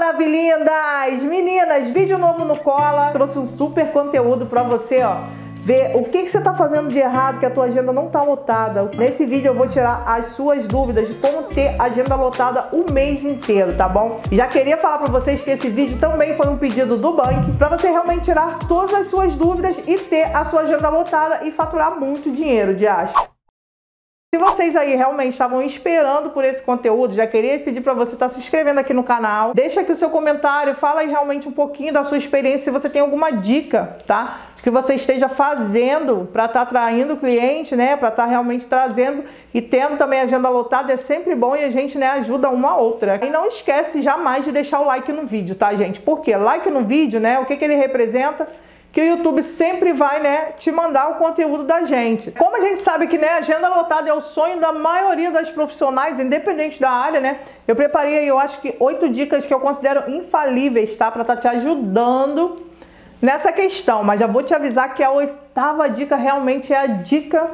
maravilhindas! Meninas, vídeo novo no Cola. Trouxe um super conteúdo para você, ó. Ver o que, que você está fazendo de errado, que a tua agenda não está lotada. Nesse vídeo eu vou tirar as suas dúvidas de como ter agenda lotada o mês inteiro, tá bom? Já queria falar para vocês que esse vídeo também foi um pedido do Bank para você realmente tirar todas as suas dúvidas e ter a sua agenda lotada e faturar muito dinheiro de acho. Se vocês aí realmente estavam esperando por esse conteúdo, já queria pedir para você estar tá se inscrevendo aqui no canal. Deixa aqui o seu comentário, fala aí realmente um pouquinho da sua experiência, se você tem alguma dica, tá? De que você esteja fazendo para estar tá atraindo cliente, né? Para estar tá realmente trazendo e tendo também agenda lotada, é sempre bom e a gente, né, ajuda uma a outra. E não esquece jamais de deixar o like no vídeo, tá, gente? Porque like no vídeo, né, o que, que ele representa? Que o YouTube sempre vai, né, te mandar o conteúdo da gente. Como a gente sabe que, né, agenda lotada é o sonho da maioria das profissionais, independente da área, né, eu preparei aí, eu acho que oito dicas que eu considero infalíveis, tá, para estar tá te ajudando nessa questão. Mas já vou te avisar que a oitava dica realmente é a dica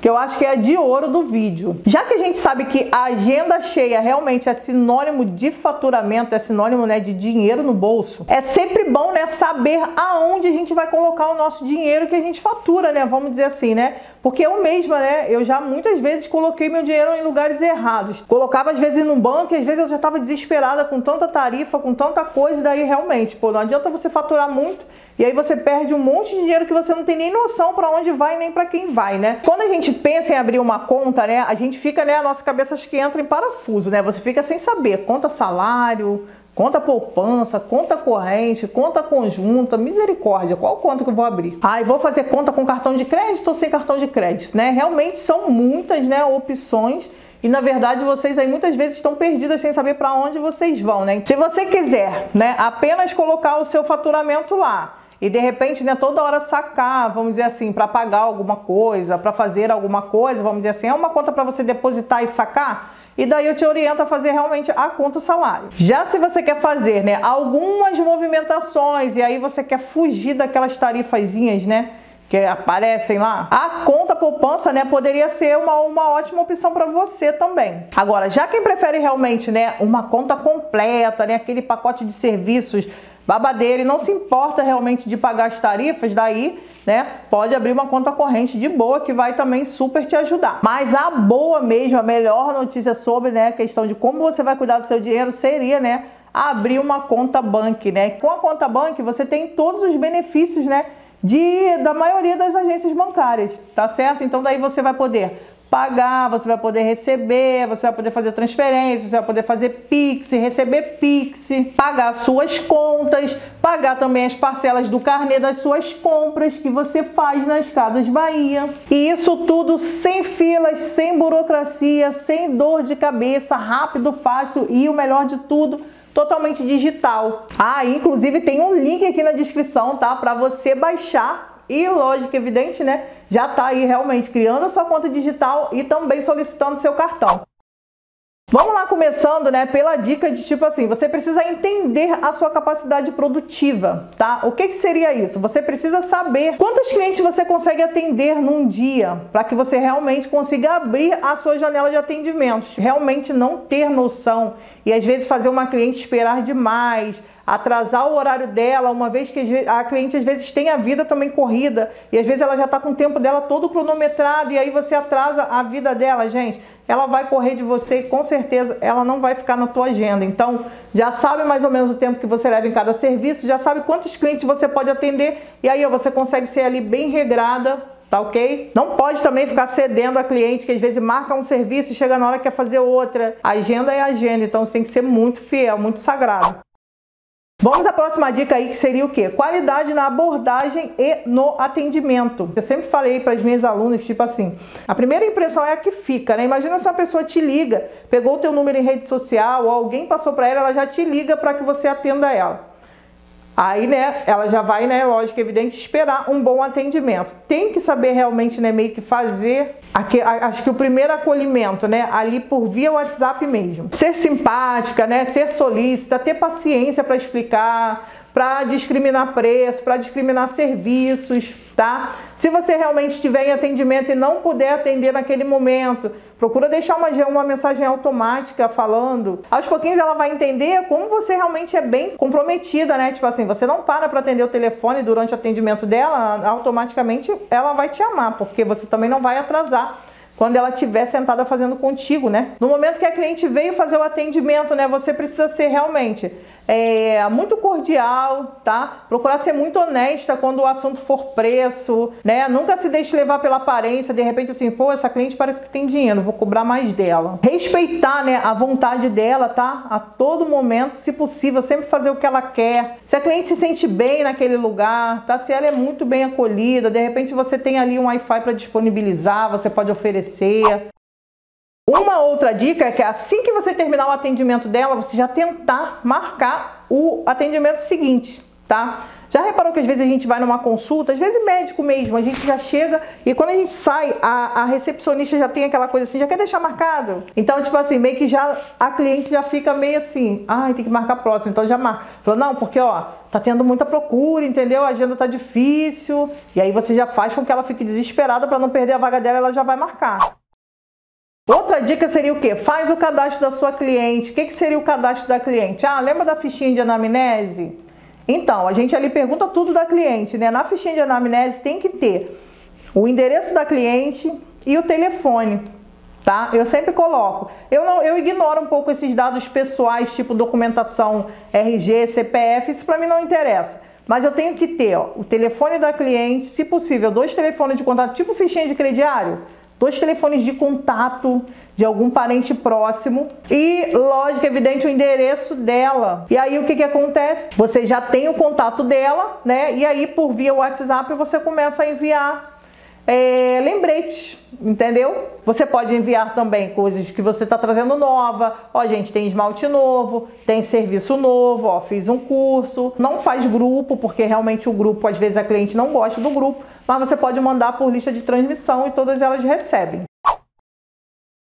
que eu acho que é de ouro do vídeo. Já que a gente sabe que a agenda cheia realmente é sinônimo de faturamento, é sinônimo né, de dinheiro no bolso, é sempre bom né, saber aonde a gente vai colocar o nosso dinheiro que a gente fatura, né? Vamos dizer assim, né? Porque eu mesma, né, eu já muitas vezes coloquei meu dinheiro em lugares errados. Colocava às vezes no banco e às vezes eu já estava desesperada com tanta tarifa, com tanta coisa, e daí realmente, pô, não adianta você faturar muito e aí você perde um monte de dinheiro que você não tem nem noção para onde vai nem para quem vai, né? Quando a gente pensa em abrir uma conta, né, a gente fica, né, a nossa cabeça acho que entra em parafuso, né? Você fica sem saber, conta salário, conta poupança, conta corrente, conta conjunta, misericórdia, qual conta que eu vou abrir? Ah, vou fazer conta com cartão de crédito ou sem cartão de crédito, né? Realmente são muitas, né, opções e na verdade vocês aí muitas vezes estão perdidas sem saber para onde vocês vão, né? Se você quiser, né, apenas colocar o seu faturamento lá, e de repente, né, toda hora sacar, vamos dizer assim, para pagar alguma coisa, para fazer alguma coisa, vamos dizer assim, é uma conta para você depositar e sacar. E daí eu te oriento a fazer realmente a conta salário. Já se você quer fazer, né, algumas movimentações e aí você quer fugir daquelas tarifazinhas, né, que aparecem lá, a conta poupança, né, poderia ser uma, uma ótima opção para você também. Agora, já quem prefere realmente, né, uma conta completa, né, aquele pacote de serviços babadeira e não se importa realmente de pagar as tarifas, daí, né, pode abrir uma conta corrente de boa que vai também super te ajudar. Mas a boa mesmo, a melhor notícia sobre, né, a questão de como você vai cuidar do seu dinheiro seria, né, abrir uma conta bank, né? Com a conta bank você tem todos os benefícios, né, de da maioria das agências bancárias, tá certo? Então daí você vai poder pagar, você vai poder receber, você vai poder fazer transferência, você vai poder fazer Pix, receber Pix, pagar suas contas, pagar também as parcelas do carnê das suas compras que você faz nas Casas Bahia. E isso tudo sem filas, sem burocracia, sem dor de cabeça, rápido, fácil e o melhor de tudo, totalmente digital. Ah, inclusive tem um link aqui na descrição, tá? Para você baixar e lógico, evidente, né? Já está aí realmente criando a sua conta digital e também solicitando seu cartão. Vamos lá começando, né, pela dica de tipo assim, você precisa entender a sua capacidade produtiva, tá? O que que seria isso? Você precisa saber quantos clientes você consegue atender num dia, para que você realmente consiga abrir a sua janela de atendimentos. Realmente não ter noção e às vezes fazer uma cliente esperar demais, atrasar o horário dela, uma vez que a cliente às vezes tem a vida também corrida e às vezes ela já está com o tempo dela todo cronometrado e aí você atrasa a vida dela, gente. Ela vai correr de você e com certeza ela não vai ficar na tua agenda. Então, já sabe mais ou menos o tempo que você leva em cada serviço, já sabe quantos clientes você pode atender e aí você consegue ser ali bem regrada tá ok? Não pode também ficar cedendo a cliente que às vezes marca um serviço e chega na hora que quer fazer outra. agenda é agenda, então você tem que ser muito fiel, muito sagrado. Vamos à próxima dica aí que seria o quê? Qualidade na abordagem e no atendimento. Eu sempre falei para as minhas alunas, tipo assim, a primeira impressão é a que fica, né? Imagina se uma pessoa te liga, pegou o teu número em rede social ou alguém passou para ela, ela já te liga para que você atenda ela. Aí, né, ela já vai, né, lógico, evidente, esperar um bom atendimento. Tem que saber realmente, né, meio que fazer, aqui, acho que o primeiro acolhimento, né, ali por via WhatsApp mesmo. Ser simpática, né, ser solícita, ter paciência para explicar, para discriminar preço, para discriminar serviços, tá? Se você realmente estiver em atendimento e não puder atender naquele momento, procura deixar uma, uma mensagem automática falando. Aos pouquinhos ela vai entender como você realmente é bem comprometida, né? Tipo assim, você não para para atender o telefone durante o atendimento dela, automaticamente ela vai te amar, porque você também não vai atrasar quando ela estiver sentada fazendo contigo, né? No momento que a cliente veio fazer o atendimento, né, você precisa ser realmente é, muito cordial, tá? Procurar ser muito honesta quando o assunto for preço, né? Nunca se deixe levar pela aparência, de repente assim, pô, essa cliente parece que tem dinheiro, vou cobrar mais dela. Respeitar, né, a vontade dela, tá? A todo momento, se possível, sempre fazer o que ela quer. Se a cliente se sente bem naquele lugar, tá? Se ela é muito bem acolhida, de repente você tem ali um Wi-Fi para disponibilizar, você pode oferecer. Uma outra dica é que assim que você terminar o atendimento dela, você já tentar marcar o atendimento seguinte, tá? Já reparou que às vezes a gente vai numa consulta, às vezes médico mesmo, a gente já chega e quando a gente sai, a, a recepcionista já tem aquela coisa assim, já quer deixar marcado. Então, tipo assim, meio que já a cliente já fica meio assim, ai, tem que marcar próximo, então já marca. Falou, não, porque ó, tá tendo muita procura, entendeu? A agenda tá difícil. E aí você já faz com que ela fique desesperada para não perder a vaga dela, ela já vai marcar. Outra dica seria o quê? Faz o cadastro da sua cliente. O que, que seria o cadastro da cliente? Ah, lembra da fichinha de anamnese? Então, a gente ali pergunta tudo da cliente, né? Na fichinha de anamnese tem que ter o endereço da cliente e o telefone, tá? Eu sempre coloco. Eu não, eu ignoro um pouco esses dados pessoais, tipo documentação, RG, CPF, isso para mim não interessa. Mas eu tenho que ter ó, o telefone da cliente, se possível, dois telefones de contato, tipo fichinha de crediário dois telefones de contato de algum parente próximo e, lógico, evidente, o endereço dela. E aí o que, que acontece? Você já tem o contato dela, né? E aí, por via WhatsApp, você começa a enviar é, lembretes, entendeu? Você pode enviar também coisas que você está trazendo nova. Ó, gente, tem esmalte novo, tem serviço novo, ó, fiz um curso. Não faz grupo, porque realmente o grupo, às vezes a cliente não gosta do grupo mas você pode mandar por lista de transmissão e todas elas recebem.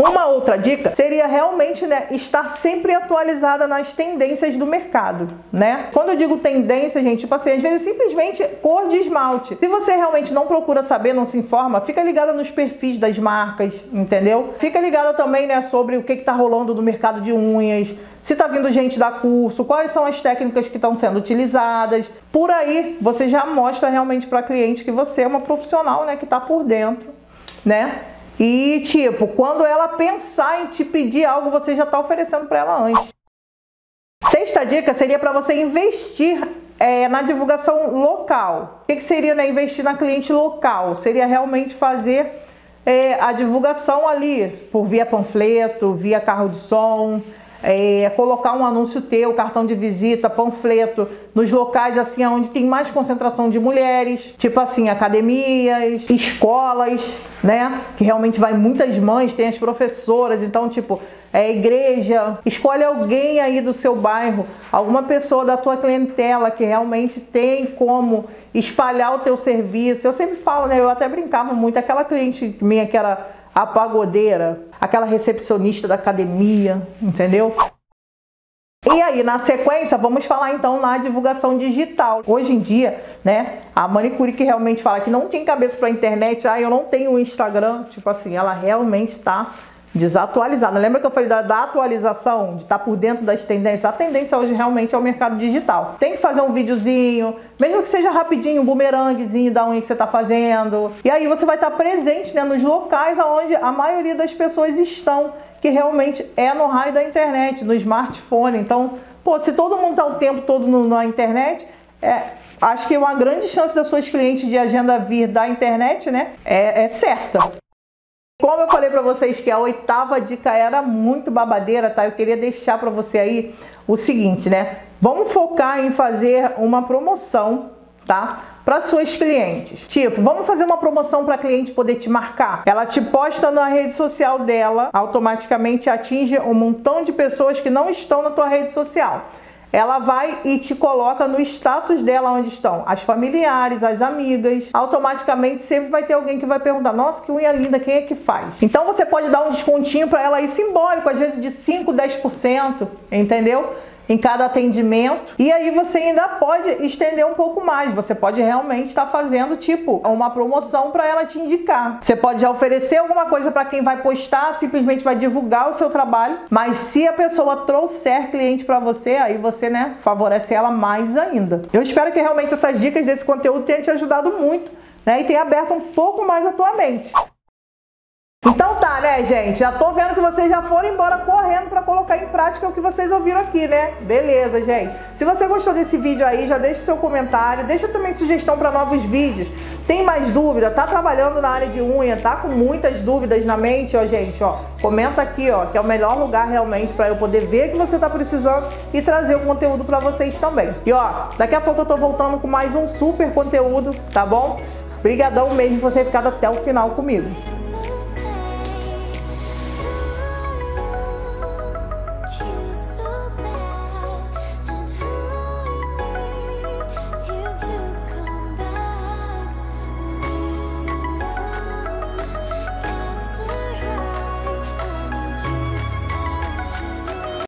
Uma outra dica seria realmente né, estar sempre atualizada nas tendências do mercado, né? Quando eu digo tendência, gente, tipo assim, às vezes simplesmente cor de esmalte. Se você realmente não procura saber, não se informa, fica ligada nos perfis das marcas, entendeu? Fica ligada também, né, sobre o que está rolando no mercado de unhas, se está vindo gente dar curso, quais são as técnicas que estão sendo utilizadas. Por aí, você já mostra realmente para cliente que você é uma profissional, né, que está por dentro, né? E tipo, quando ela pensar em te pedir algo, você já está oferecendo para ela antes. Sexta dica seria para você investir é, na divulgação local. O que, que seria né, investir na cliente local? Seria realmente fazer é, a divulgação ali por via panfleto, via carro de som, é, colocar um anúncio teu, cartão de visita, panfleto, nos locais assim onde tem mais concentração de mulheres, tipo assim, academias, escolas, né? Que realmente vai muitas mães, tem as professoras, então, tipo, é igreja, escolhe alguém aí do seu bairro, alguma pessoa da tua clientela que realmente tem como espalhar o teu serviço. Eu sempre falo, né? Eu até brincava muito, aquela cliente minha que era a pagodeira, aquela recepcionista da academia, entendeu? E aí, na sequência, vamos falar então na divulgação digital. Hoje em dia, né, a manicure que realmente fala que não tem cabeça para internet, ah, eu não tenho Instagram, tipo assim, ela realmente está desatualizada. Lembra que eu falei da, da atualização, de estar tá por dentro das tendências? A tendência hoje realmente é o mercado digital. Tem que fazer um videozinho, mesmo que seja rapidinho, um bumeranguezinho da unha que você está fazendo. E aí você vai estar tá presente né, nos locais onde a maioria das pessoas estão, que realmente é no raio da internet, no smartphone. Então, pô, se todo mundo está o tempo todo no, na internet, é, acho que uma grande chance das suas clientes de agenda vir da internet, né, é, é certa. Como eu falei para vocês que a oitava dica era muito babadeira, tá? Eu queria deixar para você aí o seguinte, né? Vamos focar em fazer uma promoção, tá? Para suas clientes. Tipo, vamos fazer uma promoção para a cliente poder te marcar. Ela te posta na rede social dela, automaticamente atinge um montão de pessoas que não estão na tua rede social ela vai e te coloca no status dela onde estão as familiares, as amigas. Automaticamente sempre vai ter alguém que vai perguntar: "Nossa, que unha linda, quem é que faz?". Então você pode dar um descontinho para ela aí simbólico, às vezes de 5, 10%, entendeu? Em cada atendimento. E aí você ainda pode estender um pouco mais. Você pode realmente estar fazendo tipo uma promoção para ela te indicar. Você pode já oferecer alguma coisa para quem vai postar, simplesmente vai divulgar o seu trabalho, mas se a pessoa trouxer cliente para você, aí você, né, favorece ela mais ainda. Eu espero que realmente essas dicas desse conteúdo tenham te ajudado muito, né, e tenha aberto um pouco mais a tua mente. Tá, né, gente? Já tô vendo que vocês já foram embora correndo para colocar em prática o que vocês ouviram aqui, né? Beleza, gente. Se você gostou desse vídeo aí, já deixa seu comentário, deixa também sugestão para novos vídeos. Tem mais dúvida? Tá trabalhando na área de unha? Tá com muitas dúvidas na mente, ó, gente, ó. Comenta aqui, ó, que é o melhor lugar realmente para eu poder ver que você tá precisando e trazer o conteúdo para vocês também. E ó, daqui a pouco eu tô voltando com mais um super conteúdo, tá bom? Obrigadão mesmo por ter ficado até o final comigo.